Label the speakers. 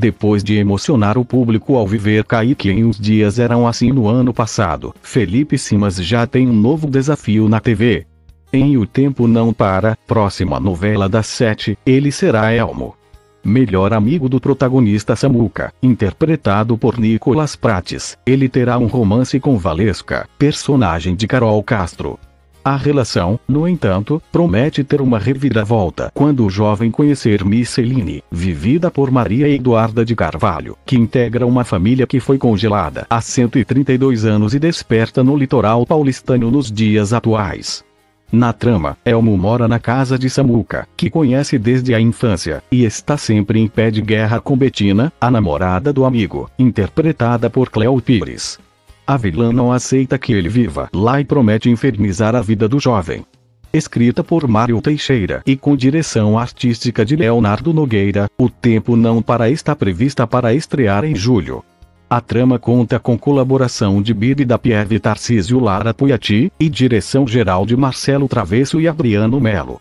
Speaker 1: Depois de emocionar o público ao viver Kaique em Os Dias Eram Assim no ano passado, Felipe Simas já tem um novo desafio na TV. Em O Tempo Não Para, próxima novela das sete, ele será Elmo. Melhor amigo do protagonista Samuca, interpretado por Nicolas Prates, ele terá um romance com Valesca, personagem de Carol Castro. A relação, no entanto, promete ter uma reviravolta quando o jovem conhecer Miss Celine, vivida por Maria Eduarda de Carvalho, que integra uma família que foi congelada há 132 anos e desperta no litoral paulistano nos dias atuais. Na trama, Elmo mora na casa de Samuca, que conhece desde a infância, e está sempre em pé de guerra com Bettina, a namorada do amigo, interpretada por Cleo Pires. A vilã não aceita que ele viva lá e promete infernizar a vida do jovem. Escrita por Mário Teixeira e com direção artística de Leonardo Nogueira, O Tempo Não Para está prevista para estrear em julho. A trama conta com colaboração de Bibi da Pieve Tarcísio Lara Puiati, e direção geral de Marcelo Travesso e Adriano Melo.